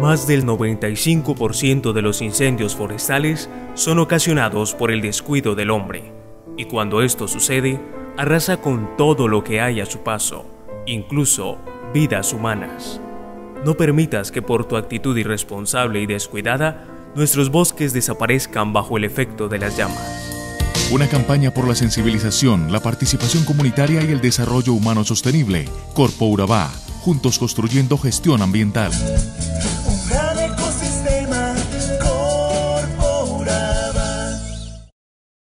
Más del 95% de los incendios forestales son ocasionados por el descuido del hombre, y cuando esto sucede, arrasa con todo lo que hay a su paso, incluso vidas humanas. No permitas que por tu actitud irresponsable y descuidada, nuestros bosques desaparezcan bajo el efecto de las llamas. Una campaña por la sensibilización, la participación comunitaria y el desarrollo humano sostenible. Corpo Urabá, juntos construyendo gestión ambiental.